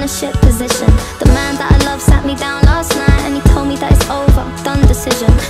in a shit position. The man that I love sat me down last night And he told me that it's over, done decision.